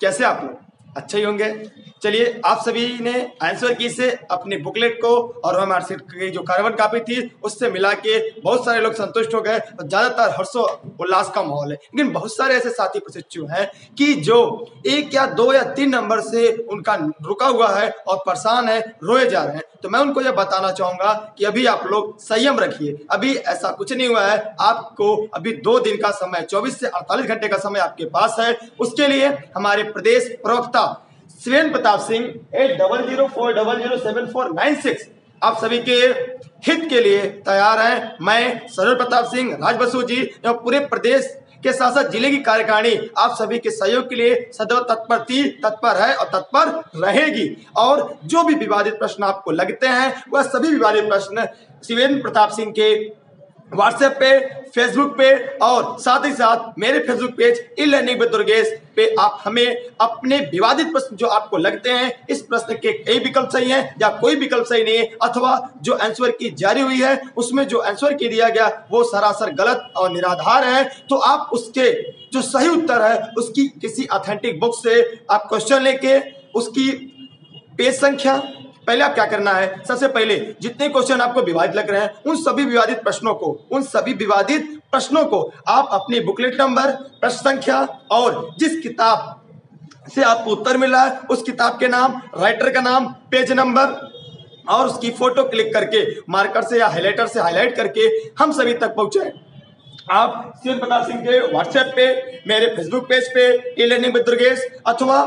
कैसे आप लोग? अच्छे ही होंगे। चलिए, आप सभी ने आंसर की से अपनी बुकलेट को और हमारे की जो कार्बन कापी थी, उससे मिला के बहुत सारे लोग संतुष्ट हो गए और ज़्यादातर हर्षो उल्लास का माहौल है। लेकिन बहुत सारे ऐसे साथी प्रशिक्षु हैं कि जो एक या दो या तीन नंबर से उनका रुका हुआ है और परेशान है, रोए जा रहे हैं। तो मैं उनको यह बताना चाहूँगा कि अभी आप लोग संयम रखिए। अभी ऐसा कुछ नहीं हुआ है। आपको अभी दो दिन का समय 24 से 48 घंटे का समय आपके पास है। उसके लिए हमारे प्रदेश प्रवक्ता Shivendra Pratap Singh eight double zero four double zero seven four nine six आप सभी के हित के लिए तैयार हैं। मैं सरोज प्रताप सिंह राज बसु जी, एवं पूरे प्रदेश के साथ साथ ज़िले की कार्यकारिणी, आप सभी के सहयोग के लिए सदैव तत्पर थी तत्पर है और तत्पर रहेगी। और जो भी विवादित प्रश्न आपको लगते हैं, वह सभी विवादित प्रश्न शिवेंद्र प्रताप सिंह के व्हाट्सएप पे फेसबुक पे और साथ ही साथ मेरे Facebook page e learning with Durgesh पे आप हमें अपने विवादित प्रश्न जो आपको लगते हैं, इस प्रश्न के कई विकल्प सही हैं या कोई विकल्प सही नहीं है, अथवा जो आंसर की जारी हुई है, उसमें जो आंसर की दिया गया, वो सरासर गलत और निराधार है तो आप उसके जो सही उत्तर है, उसकी किसी ऑथेंटिक बुक से आप क्वेश्चन लेके, उसकी पेज संख्या पहले आप क्या करना है? सबसे पहले जितने क्वेश्चन आपको विवादित लग रहे हैं, उन सभी विवादित प्रश्नों को, उन सभी विवादित प्रश्नों को आप अपनी बुकलेट नंबर प्रश्न संख्या और जिस किताब से आपको उत्तर मिला है, उस किताब के नाम राइटर का नाम पेज नंबर और उसकी फ़ोटो क्लिक करके मार्कर से या हाईलाइटर से हाईलाइट करके हम सभी तक पहुँचे। आप शिव प्रताप सिंह के व्हाट्सएप पे, मेरे फेसबुक पेज पे ई लर्निंग विद दुर्गेश अथवा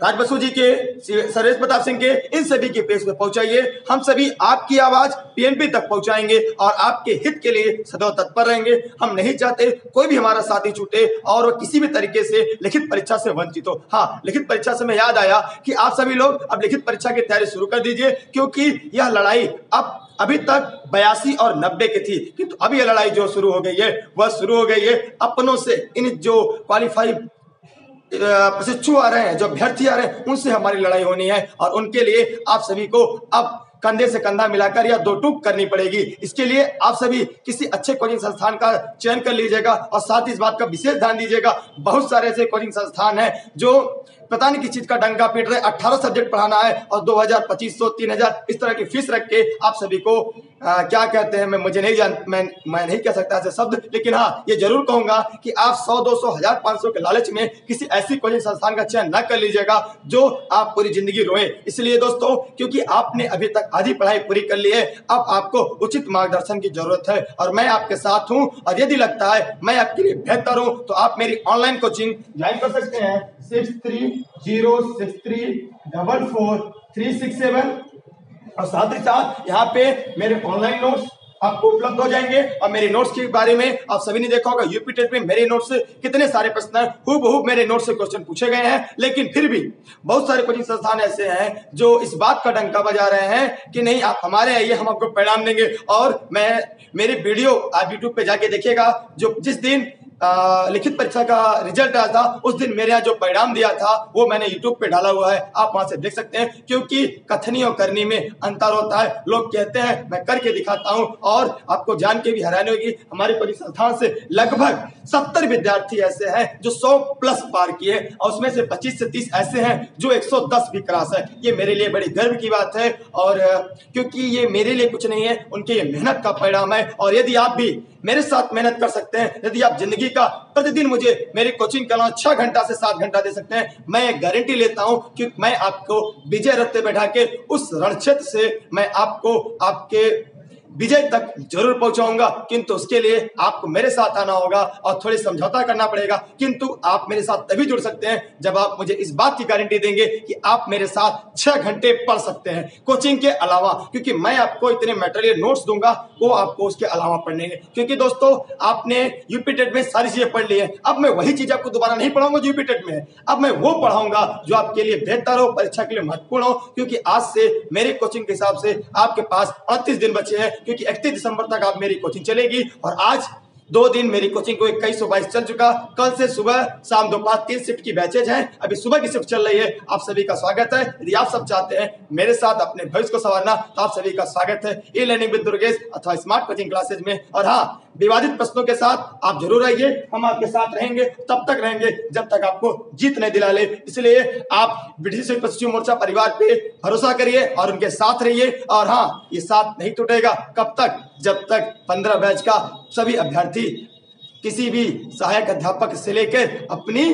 राज बसु जी के, सरेश प्रताप सिंह के, इन सभी के पेज पे पहुंचाइए। हम सभी आपकी आवाज़ पीएनपी तक पहुंचाएँगे और आपके हित के लिए सदैव तत्पर रहेंगे। हम नहीं चाहते कोई भी हमारा साथी छूटे और वो किसी भी तरीके से लिखित परीक्षा से वंचित हो। हाँ लिखित परीक्षा से मैं याद आया कि आप सभी लोग अब लिखित परीक्षा की तैयारी शुरू कर दीजिए, क्योंकि यह लड़ाई अब, अभी तक बयासी और नब्बे की थी, किंतु तो अब यह लड़ाई जो शुरू हो गई है, वह शुरू हो गई है अपनों से। इन जो क्वालिफाई प्रशिक्षु आ रहे हैं, जो अभ्यर्थी आ रहे हैं, उनसे हमारी लड़ाई होनी है और उनके लिए आप सभी को अब कंधे से कंधा मिलाकर या दो टूक करनी पड़ेगी। इसके लिए आप सभी किसी अच्छे कोचिंग संस्थान का चयन कर लीजिएगा और साथ ही इस बात का विशेष ध्यान दीजिएगा, बहुत सारे ऐसे कोचिंग संस्थान हैं जो पता नहीं किस चीज़ का डंका पीट रहे अट्ठारह सब्जेक्ट पढ़ाना है और दो हज़ार पच्चीस सौ तीन हज़ार इस तरह की फ़ीस रख के आप सभी को आ, क्या कहते हैं मैं मुझे नहीं जान मैं मैं नहीं कह सकता ऐसे शब्द लेकिन हाँ ये ज़रूर कहूँगा कि आप सौ दो सौ हज़ार पाँच सौ के लालच में किसी ऐसी कोचिंग संस्थान का चयन न कर लीजिएगा जो आप पूरी ज़िंदगी रोए। इसलिए दोस्तों क्योंकि आपने अभी तक आधी पढ़ाई पूरी कर ली है अब आपको उचित मार्गदर्शन की ज़रूरत है और मैं आपके साथ हूँ और यदि लगता है मैं आपके लिए बेहतर हूँ तो आप मेरी ऑनलाइन कोचिंग ज्वाइन कर सकते हैं। Six three zero six three double four three six seven और साथ ही साथ यहाँ पे मेरे ऑनलाइन नोट्स आपको उपलब्ध हो जाएँगे। और मेरे नोट्स के बारे में आप सभी ने देखा होगा यूपी टेस्ट में मेरे नोट्स कितने सारे प्रश्न हु मेरे नोट्स से क्वेश्चन पूछे गए हैं। लेकिन फिर भी बहुत सारे कोचिंग संस्थान ऐसे हैं जो इस बात का डंका बजा रहे हैं कि नहीं, आप हमारे आइए हम आपको परिणाम देंगे। और मैं, मेरी वीडियो आप यूट्यूब पे जाके देखिएगा, जो जिस दिन लिखित परीक्षा का रिज़ल्ट आया था। उस दिन मेरे यहाँ जो परिणाम दिया था, वो मैंने यूट्यूब पे डाला हुआ है। आप वहाँ से देख सकते हैं, क्योंकि कथनी और करनी में अंतर होता है। लोग कहते हैं, मैं करके दिखाता हूँ और आपको जान के भी हैरानी होगी। हमारे पूरी संस्थान से लगभग सत्तर विद्यार्थी ऐसे हैं, जो सौ प्लस पार किए और उसमें से पच्चीस से तीस ऐसे हैं, जो एक सौ दस भी क्रॉस है। ये मेरे लिए बड़ी गर्व की बात है और, क्योंकि ये मेरे लिए कुछ नहीं है, उनके ये मेहनत का परिणाम है। और यदि आप भी मेरे साथ मेहनत कर सकते हैं। यदि आप ज़िंदगी का प्रतिदिन मुझे मेरी कोचिंग के छह घंटा से सात घंटा दे सकते हैं, मैं गारंटी लेता हूँ कि मैं आपको विजय रत्ते बैठा के उस रणक्षेत्र से मैं आपको, आपके विजय तक ज़रूर पहुंचाऊँगा, किंतु उसके लिए आपको मेरे साथ आना होगा और थोड़ी समझौता करना पड़ेगा। किंतु आप मेरे साथ तभी जुड़ सकते हैं जब आप मुझे इस बात की गारंटी देंगे कि आप मेरे साथ छह घंटे पढ़ सकते हैं कोचिंग के अलावा, क्योंकि मैं आपको इतने मेटेरियल नोट्स दूँगा, वो आपको उसके अलावा पढ़ने क्योंकि दोस्तों, आपने यूपी टेट में सारी चीज़ें पढ़ ली है। अब मैं वही चीज़ आपको दोबारा नहीं पढ़ाऊँगा जो यूपी टेट में अब मैं वो पढ़ाऊँगा जो आपके लिए बेहतर हो, परीक्षा के लिए महत्वपूर्ण हो, क्योंकि आज से मेरे कोचिंग के हिसाब से आपके पास अड़तीस दिन बचे हैं। क्योंकि इकतीस दिसंबर तक आप मेरी कोचिंग चलेगी और आज दो दिन मेरी कोचिंग को इक्कीस सौ बाईस चल चुका। कल से सुबह शाम दोपहर तीन शिफ्ट की बैचेज हैं। अभी सुबह की शिफ्ट चल रही है। आप सभी का स्वागत है। यदि आप सब चाहते हैं मेरे साथ अपने भविष्य को संवारना तो आप सभी का स्वागत है ई लर्निंग विद दुर्गेश अथवा स्मार्ट कोचिंग क्लासेज में। और हाँ विवादित प्रश्नों के साथ आप ज़रूर रहिए हम आपके साथ रहेंगे, तब तक रहेंगे, जब तक आपको जीत नहीं दिला ले इसलिए आप ब्रिटिश पश्चिम मोर्चा परिवार पे भरोसा करिए और उनके साथ रहिए। और हाँ ये साथ नहीं टूटेगा। कब तक? जब तक पंद्रह बैच का सभी अभ्यर्थी किसी भी सहायक अध्यापक से लेकर अपनी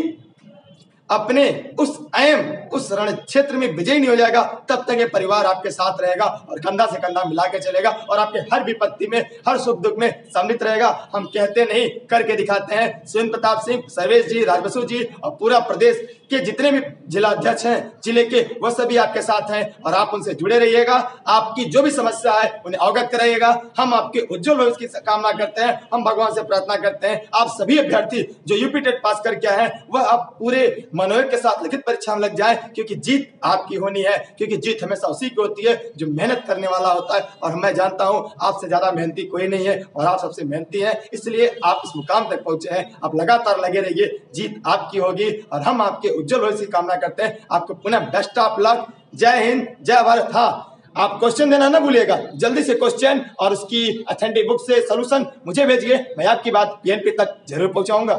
अपने उस एम उस रण क्षेत्र में विजयी नहीं हो जाएगा, तब तक ये परिवार आपके साथ रहेगा और कंधा से कंधा मिला के चलेगा और आपके हर विपत्ति में, हर सुख दुख में सम्मिलित रहेगा। हम कहते नहीं, करके दिखाते हैं। सुरेंद्र प्रताप सिंह, सर्वेश जी, राजबसु जी और पूरा प्रदेश के जितने भी जिला अध्यक्ष हैं, ज़िले के वह सभी आपके साथ हैं और आप उनसे जुड़े रहिएगा। आपकी जो भी समस्या है, उन्हें अवगत कराइएगा। हम आपके उज्जवल भविष्य की कामना करते हैं। हम भगवान से प्रार्थना करते हैं। आप सभी अभ्यर्थी जो यूपी टेट पास करके आए हैं, वह आप पूरे मनोयोग के साथ लिखित परीक्षा में लग जाए। क्योंकि जीत आपकी होनी है, क्योंकि जीत हमेशा उसी की होती है जो मेहनत करने वाला होता है। और मैं जानता हूँ, आपसे ज़्यादा मेहनती कोई नहीं है और आप सबसे मेहनती है, इसलिए आप इस मुकाम तक पहुँचे हैं। आप लगातार लगे रहिए, जीत आपकी होगी और हम आपके उज्जवल भविष्य की कामना करते हैं। आपको पुनः बेस्ट ऑफ़ लक जय हिंद, जय भारत। हाँ आप क्वेश्चन देना ना भूलिएगा। जल्दी से क्वेश्चन और उसकी अथेंटिक बुक से सोल्यूशन मुझे भेजिए। मैं आपकी बात पीएनपी तक ज़रूर पहुंचाऊँगा।